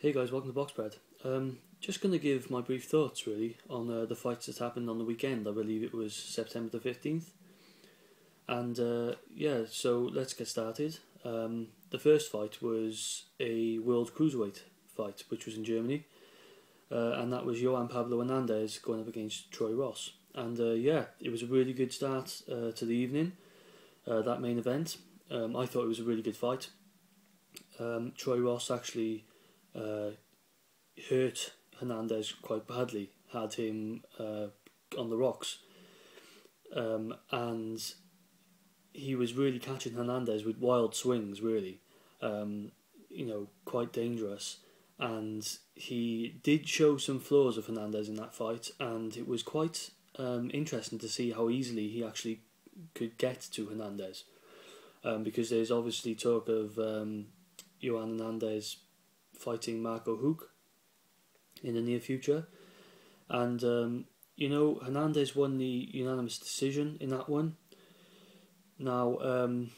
Hey guys, welcome to BoxPred. Um, just going to give my brief thoughts really on uh, the fights that happened on the weekend. I believe it was September the 15th. And uh, yeah, so let's get started. Um, the first fight was a World Cruiserweight fight, which was in Germany. Uh, and that was Yoan Pablo Hernandez going up against Troy Ross. And uh, yeah, it was a really good start uh, to the evening, uh, that main event. Um, I thought it was a really good fight. Um, Troy Ross actually uh, hurt Hernandez quite badly, had him uh, on the rocks. Um, and he was really catching Hernandez with wild swings, really. Um, you know, quite dangerous. And he did show some flaws of Hernandez in that fight, and it was quite um, interesting to see how easily he actually could get to Hernandez. Um, because there's obviously talk of um, Hernandez fighting Marco Huck in the near future. And, um, you know, Hernandez won the unanimous decision in that one. Now, um,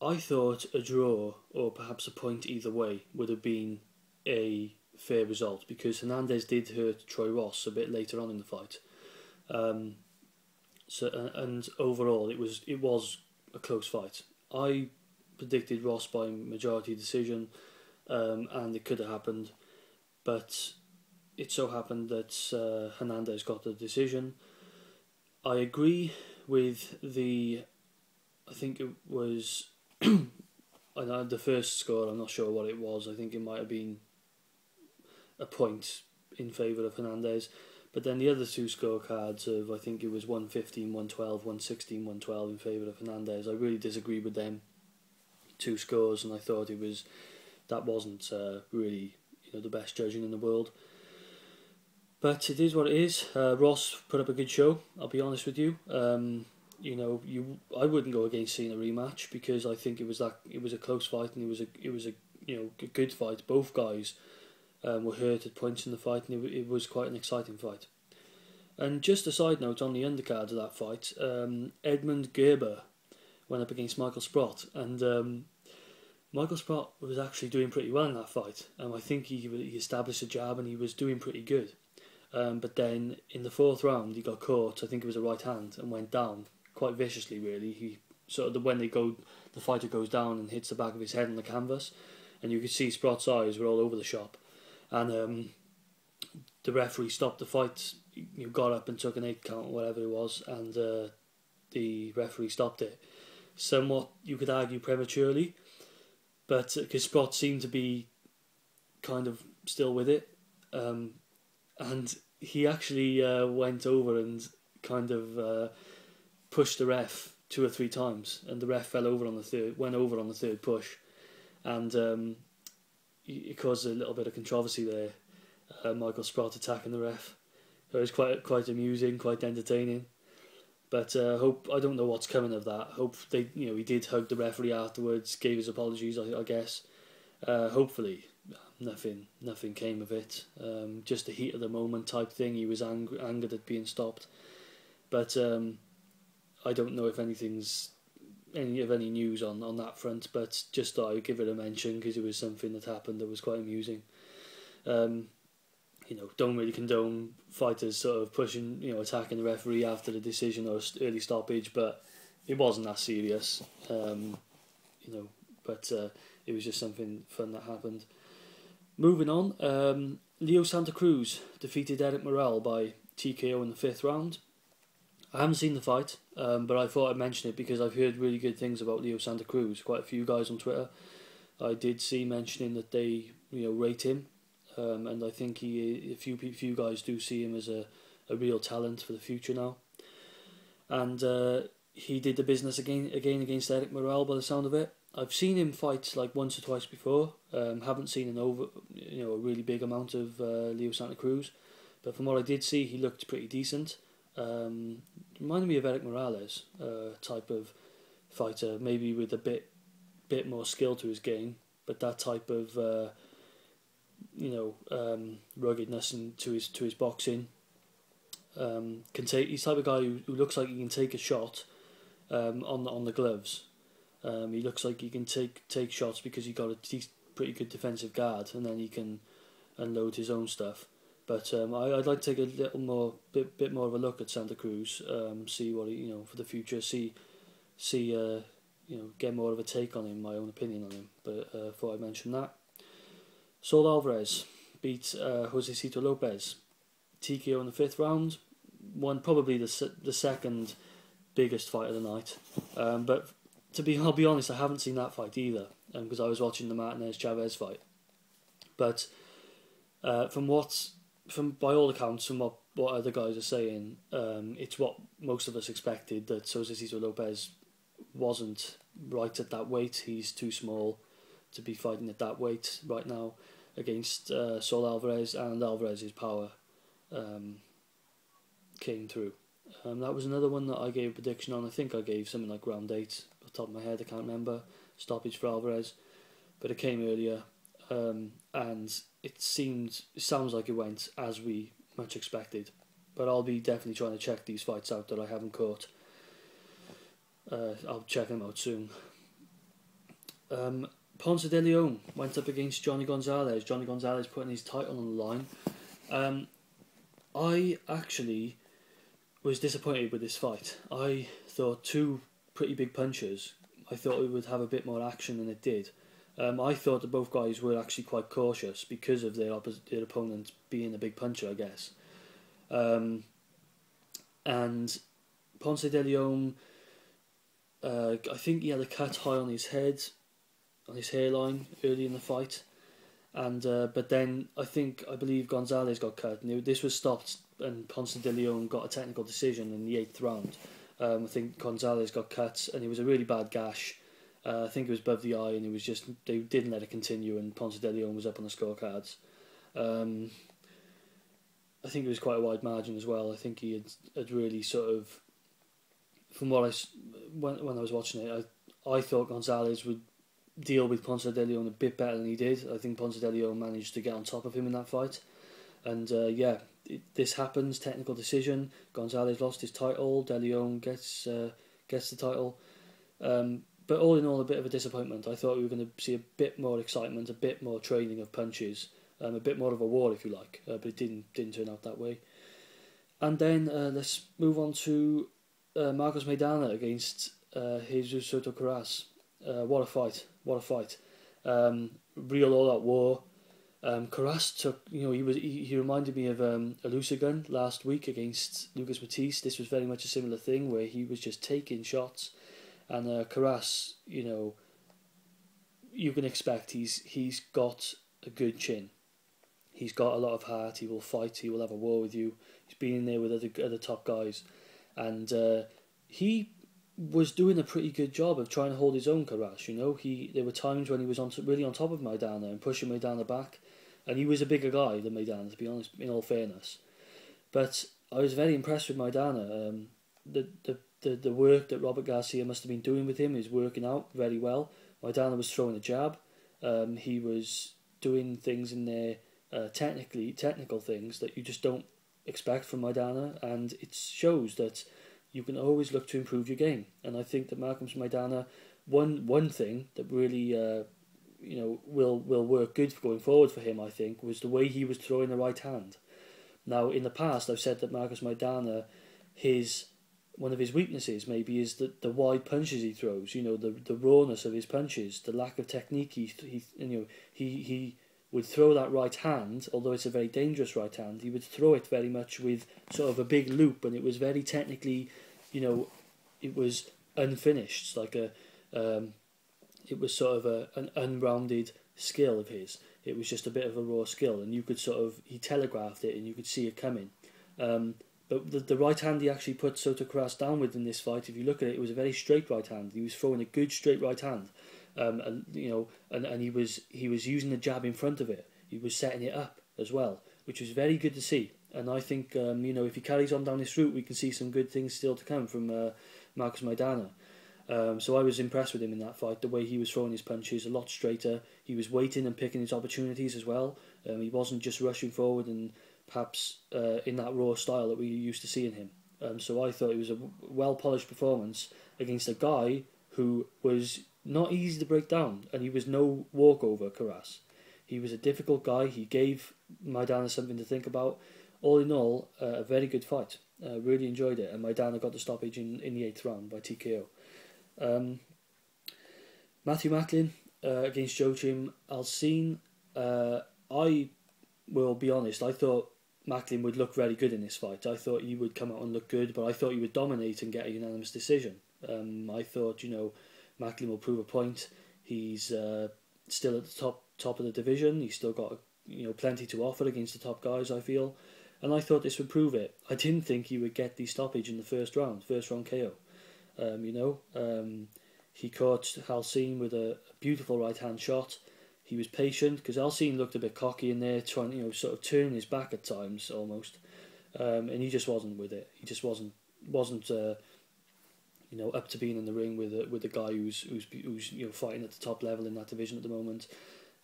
I thought a draw or perhaps a point either way would have been a fair result because Hernandez did hurt Troy Ross a bit later on in the fight. Um, so and overall, it was it was a close fight. I predicted Ross by majority decision, um, and it could have happened, but it so happened that uh, Hernandez got the decision. I agree with the, I think it was, I the first score. I'm not sure what it was. I think it might have been a point in favour of Hernandez. But then the other two scorecards of I think it was 115, 112, 116, 112 in favour of Hernandez. I really disagree with them two scores, and I thought it was that wasn't uh, really you know the best judging in the world. But it is what it is. Uh, Ross put up a good show. I'll be honest with you. Um, you know, you I wouldn't go against seeing a rematch because I think it was that it was a close fight and it was a it was a you know a good fight. Both guys um, were hurt at points in the fight, and it, it, was quite an exciting fight. And just a side note on the undercard of that fight, um, Edmund Gerber went up against Michael Sprott, and um, Michael Sprott was actually doing pretty well in that fight. Um, I think he, he established a jab and he was doing pretty good. Um, but then in the fourth round, he got caught. I think it was a right hand and went down quite viciously. Really, he sort of when they go, the fighter goes down and hits the back of his head on the canvas, and you could see Sprott's eyes were all over the shop and um, the referee stopped the fight. You got up and took an eight count, whatever it was, and uh, the referee stopped it. Somewhat, you could argue prematurely, but because Sprott seemed to be kind of still with it, um, and he actually uh, went over and kind of uh, pushed the ref two or three times, and the ref fell over on the third, went over on the third push, and um, it caused a little bit of controversy there. Uh, Michael Sprott attacking the ref. It was quite quite amusing, quite entertaining. But uh, hope I don't know what's coming of that. Hope they you know he did hug the referee afterwards, gave his apologies. I, I guess. Uh, hopefully, nothing nothing came of it. Um, just the heat of the moment type thing. He was ang- angered at being stopped, but um, I don't know if anything's any of any news on, on that front, but just thought I would give it a mention because it was something that happened that was quite amusing. Um, you know, don't really condone fighters sort of pushing, you know, attacking the referee after the decision or early stoppage, but it wasn't that serious. Um, you know, but uh, it was just something fun that happened. Moving on, um, Leo Santa Cruz defeated Eric Morel by TKO in the fifth round. I haven't seen the fight, um, but I thought I'd mention it because I've heard really good things about Leo Santa Cruz. Quite a few guys on Twitter, I did see mentioning that they you know rate him, um, and I think he a few few guys do see him as a, a real talent for the future now. And uh, he did the business again again against Eric Morel by the sound of it. I've seen him fight like once or twice before. Um, haven't seen an over you know a really big amount of uh, Leo Santa Cruz, but from what I did see, he looked pretty decent. Um, reminded me of Eric Morales uh, type of fighter, maybe with a bit bit more skill to his game, but that type of uh, you know um, ruggedness and to his to his boxing. Um, can take he's type of guy who, who looks like he can take a shot um, on the, on the gloves. Um, he looks like he can take take shots because he got a pretty good defensive guard, and then he can unload his own stuff. But um, I, I'd like to take a little more, bit, bit more of a look at Santa Cruz, um, see what he, you know for the future, see, see, uh, you know, get more of a take on him, my own opinion on him. But uh, before I mention that, Saul Alvarez beat uh, Josesito Lopez, TKO in the fifth round, won probably the the second biggest fight of the night. Um, but to be, I'll be honest, I haven't seen that fight either, because um, I was watching the Martinez Chavez fight. But uh, from what, from by all accounts, from what what other guys are saying, um, it's what most of us expected that Josesito Lopez wasn't right at that weight. He's too small to be fighting at that weight right now against uh, Saul Alvarez, and Alvarez's power um, came through. Um, that was another one that I gave a prediction on. I think I gave something like round eight, off the top of my head, I can't remember. Stoppage for Alvarez, but it came earlier, um, and it seemed, it sounds like it went as we much expected. But I'll be definitely trying to check these fights out that I haven't caught. Uh, I'll check them out soon. Um, Ponce de Leon went up against Johnny Gonzalez. Johnny Gonzalez putting his title on the line. Um, I actually was disappointed with this fight. I thought two pretty big punches. I thought it would have a bit more action than it did. Um, I thought that both guys were actually quite cautious because of their opposite, their opponent being a big puncher, I guess. Um, and Ponce de Leon, uh, I think he had a cut high on his head, on his hairline early in the fight, and uh, but then I think I believe Gonzalez got cut, and this was stopped and Ponce de Leon got a technical decision in the eighth round. Um, I think Gonzalez got cut, and it was a really bad gash. Uh, I think it was above the eye, and it was just they didn't let it continue, and Ponce de Leon was up on the scorecards. Um, I think it was quite a wide margin as well. I think he had, had really sort of, from what I when when I was watching it, I I thought Gonzalez would deal with Ponce de Leon a bit better than he did. I think Ponce de Leon managed to get on top of him in that fight, and uh, yeah, it, this happens. Technical decision. Gonzalez lost his title. De Leon gets uh, gets the title. Um, but all in all, a bit of a disappointment. I thought we were going to see a bit more excitement, a bit more training of punches, um, a bit more of a war, if you like. Uh, but it didn't didn't turn out that way. And then uh, let's move on to uh, Marcos Maidana against uh, Jesus Soto. Uh, what a fight! What a fight! Um, real all-out war. Um, Karass took, you know, he was he, he reminded me of um, Olusegun last week against Lucas Matthysse. This was very much a similar thing where he was just taking shots, and uh, Karass, you know, you can expect he's he's got a good chin. He's got a lot of heart. He will fight. He will have a war with you. He's been in there with other other top guys, and uh, he was doing a pretty good job of trying to hold his own. Karass, you know, he there were times when he was on really on top of Maidana and pushing Maidana back and he was a bigger guy than Maidana, to be honest. In all fairness, but I was very impressed with Maidana. Um, the, the the the work that Robert Garcia must have been doing with him is working out very well. Maidana was throwing a jab. Um, he was doing things in there, uh, technically technical things that you just don't expect from Maidana, and it shows that you can always look to improve your game. And I think that Malcolm Maidana, one one thing that really uh, you know will will work good for going forward for him. I think was the way he was throwing the right hand. Now in the past, I've said that Marcos Maidana, his one of his weaknesses maybe is the, the wide punches he throws. You know the the rawness of his punches, the lack of technique. He, he you know he he would throw that right hand, although it's a very dangerous right hand. He would throw it very much with sort of a big loop, and it was very technically, you know, it was unfinished. Like a um, it was sort of a, an unrounded skill of his. It was just a bit of a raw skill, and you could sort of he telegraphed it, and you could see it coming. Um, but the, the right hand he actually put Soto down with in this fight, if you look at it, it was a very straight right hand. He was throwing a good straight right hand, um, and you know, and, and he was he was using the jab in front of it. He was setting it up as well, which was very good to see. And I think um, you know if he carries on down this route, we can see some good things still to come from uh, Marcos Maidana. Um, so I was impressed with him in that fight. The way he was throwing his punches, a lot straighter. He was waiting and picking his opportunities as well. Um, he wasn't just rushing forward and perhaps uh, in that raw style that we used to see in him. Um, so I thought it was a well polished performance against a guy who was not easy to break down, and he was no walkover. Karass, He was a difficult guy. He gave Maidana something to think about. All in all, uh, a very good fight. Uh, really enjoyed it, and Maidana got the stoppage in, in the eighth round by TKO. Um, Matthew Macklin uh, against Joachim Alcine. Uh, I will be honest, I thought Macklin would look very good in this fight. I thought he would come out and look good, but I thought he would dominate and get a unanimous decision. Um, I thought, you know, Macklin will prove a point. He's uh, still at the top top of the division. He's still got you know plenty to offer against the top guys. I feel, and I thought this would prove it. I didn't think he would get the stoppage in the first round, first round KO. Um, you know, um, he caught Alcine with a, beautiful right hand shot. He was patient because Alcine looked a bit cocky in there, trying you know sort of turn his back at times almost, um, and he just wasn't with it. He just wasn't wasn't. Uh, you know, up to being in the ring with a, with a guy who's who's who's you know fighting at the top level in that division at the moment,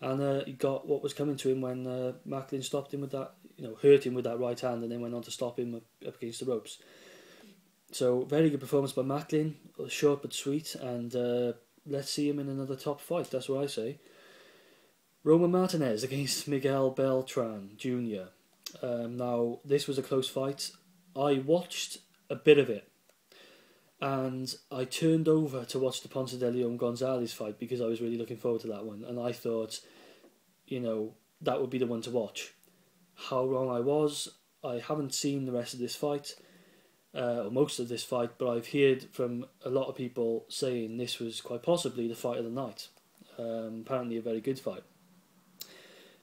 and uh, he got what was coming to him when uh, Macklin stopped him with that, you know, hurt him with that right hand, and then went on to stop him up, against the ropes. So very good performance by Macklin, short but sweet, and uh, let's see him in another top fight. That's what I say. Roman Martinez against Miguel Beltran Jr. Um, now this was a close fight. I watched a bit of it and I turned over to watch the Ponce de Leon Gonzalez fight because I was really looking forward to that one, and I thought, you know, that would be the one to watch. How wrong I was. I haven't seen the rest of this fight, uh, or most of this fight, but I've heard from a lot of people saying this was quite possibly the fight of the night. Um, apparently, a very good fight.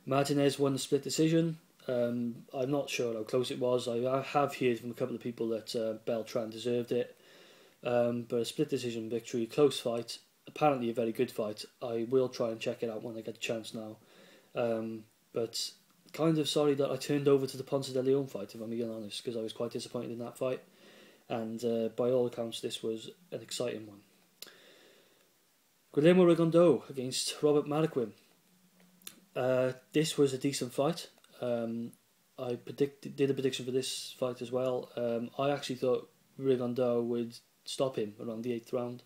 Martinez won the split decision. Um, I'm not sure how close it was. I have heard from a couple of people that uh, Beltran deserved it. Um, but a split decision victory, close fight, apparently a very good fight. I will try and check it out when I get a chance now. Um, but kind of sorry that I turned over to the Ponce de Leon fight, if I'm being honest, because I was quite disappointed in that fight. And uh, by all accounts, this was an exciting one. Guillermo Rigondeaux against Robert Marroquin. Uh, this was a decent fight. Um, I predicted, did a prediction for this fight as well. Um, I actually thought Rigondeaux would stop him around the eighth round.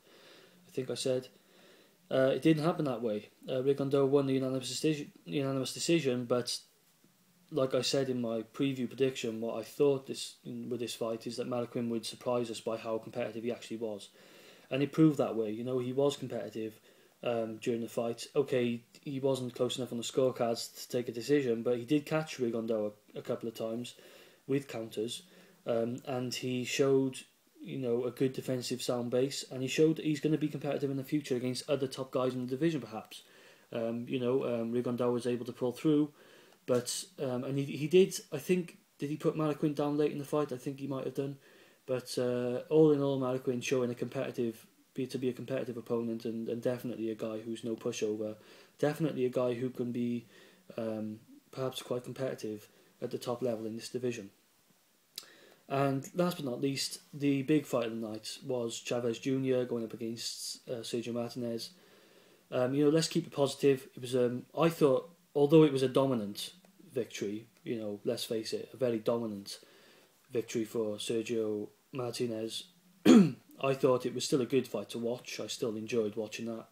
I think I said. Uh, it didn't happen that way. Uh, Rigondeaux won the unanimous decision, unanimous decision, but like I said in my preview prediction, what I thought this with this fight is that Marroquin would surprise us by how competitive he actually was, and he proved that way. You know, he was competitive um, during the fight. Okay, he wasn't close enough on the scorecards to take a decision, but he did catch Rigondeaux a, a couple of times with counters, um, and he showed you know, a good defensive sound base, and he showed that he's going to be competitive in the future against other top guys in the division, perhaps. Um, you know, um, was able to pull through, but um, and he he did. I think did he put Marroquin down late in the fight? I think he might have done, but uh, all in all, Marroquin showing a competitive, be to be a competitive opponent, and, and definitely a guy who's no pushover, definitely a guy who can be um, perhaps quite competitive at the top level in this division. And last but not least, the big fight of the night was Chavez Jr. going up against uh, Sergio Martinez. Um, you know, let's keep it positive. It was, um, I thought, although it was a dominant victory, you know, let's face it, a very dominant victory for Sergio Martinez. I thought it was still a good fight to watch. I still enjoyed watching that.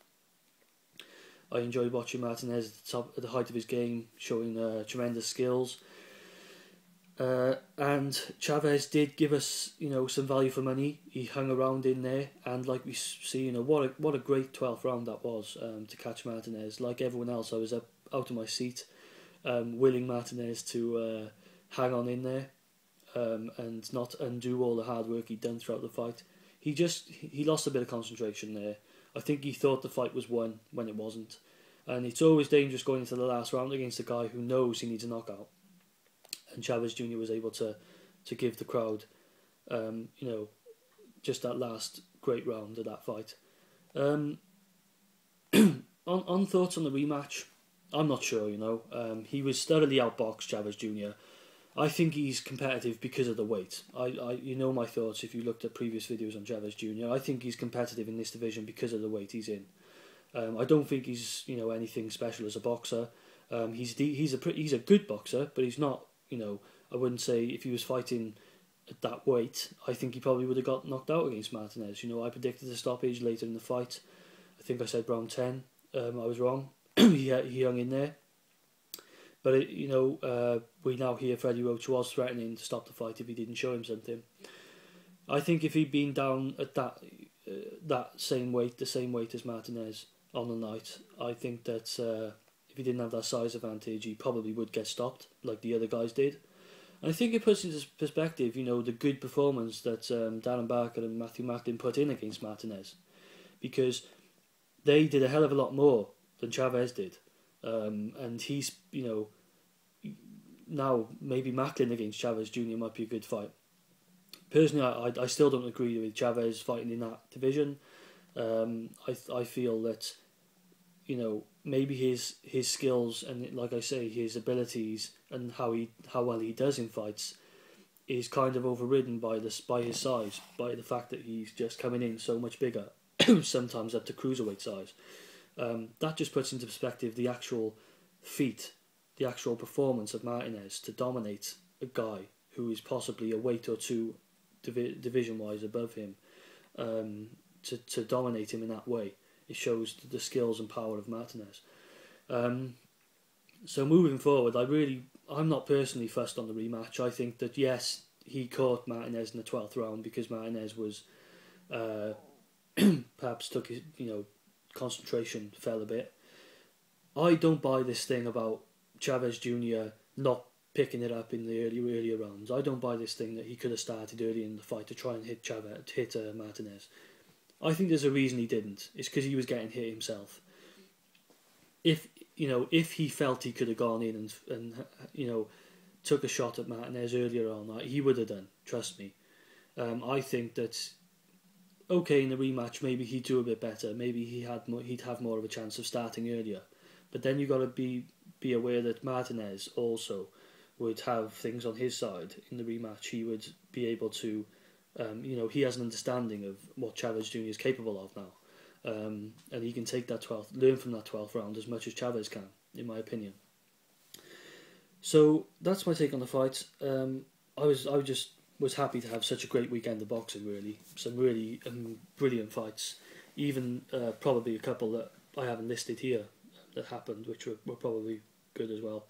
I enjoyed watching Martinez at the top, at the height of his game, showing uh, tremendous skills. Uh, and Chavez did give us, you know, some value for money. He hung around in there, and like we see, you know, what a what a great twelfth round that was um, to catch Martinez. Like everyone else, I was up out of my seat, um, willing Martinez to uh, hang on in there, um, and not undo all the hard work he'd done throughout the fight. He just he lost a bit of concentration there. I think he thought the fight was won when it wasn't, and it's always dangerous going into the last round against a guy who knows he needs a knockout and Chavez Jr. was able to to give the crowd, um, you know, just that last great round of that fight. Um, on on thoughts on the rematch, I'm not sure. You know, um, he was thoroughly outboxed Chavez Jr. I think he's competitive because of the weight. I, I, you know my thoughts if you looked at previous videos on Chavez Jr. I think he's competitive in this division because of the weight he's in. Um, I don't think he's you know anything special as a boxer. Um, he's he's a pretty, he's a good boxer, but he's not you know, I wouldn't say if he was fighting at that weight, I think he probably would have got knocked out against Martinez. You know, I predicted a stoppage later in the fight. I think I said round 10. Um, I was wrong. he, he hung in there. But it, you know, uh, we now hear Freddie Roach was threatening to stop the fight if he didn't show him something. I think if he'd been down at that uh, that same weight, the same weight as Martinez on the night, I think that uh, if he didn't have that size advantage, he probably would get stopped like the other guys did. And I think it puts into perspective, you know, the good performance that um, Darren Barker and Matthew Martin put in against Martinez, because they did a hell of a lot more than Chavez did, um, and he's you know now maybe Macklin against Chavez Jr. might be a good fight. Personally, I, I still don't agree with Chavez fighting in that division. Um, I I feel that you know maybe his his skills and like I say his abilities and how he how well he does in fights is kind of overridden by this by his size by the fact that he's just coming in so much bigger sometimes up to cruiserweight size um, that just puts into perspective the actual feat the actual performance of Martinez to dominate a guy who is possibly a weight or two divi- division wise above him um, to, to dominate him in that way. It shows the skills and power of Martinez. Um, so moving forward, I really, I'm not personally fussed on the rematch. I think that yes, he caught Martinez in the twelfth round because Martinez was, uh, perhaps took his, you know, concentration fell a bit. I don't buy this thing about Chavez Jr. not picking it up in the early earlier rounds. I don't buy this thing that he could have started early in the fight to try and hit Chavez, hit uh, Martinez. I think there's a reason he didn't. It's because he was getting hit himself. If you know, if he felt he could have gone in and and you know, took a shot at Martinez earlier on, he would have done. Trust me. Um, I think that okay in the rematch maybe he'd do a bit better. Maybe he had more, he'd have more of a chance of starting earlier. But then you got to be be aware that Martinez also would have things on his side in the rematch. He would be able to, um, you know, he has an understanding of what Chavez Jr. is capable of now. Um, and he can take that 12th, learn from that 12th round as much as Chavez can, in my opinion. So that's my take on the fight. Um, I was I just was happy to have such a great weekend of boxing. Really, some really um, brilliant fights. Even uh, probably a couple that I haven't listed here that happened, which were, were probably good as well.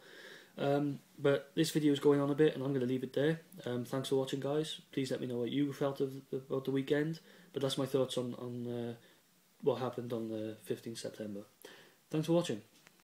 Um, but this video is going on a bit, and I'm going to leave it there. Um, thanks for watching, guys. Please let me know what you felt of, about the weekend. But that's my thoughts on on uh, what happened on the 15th September. Thanks for watching.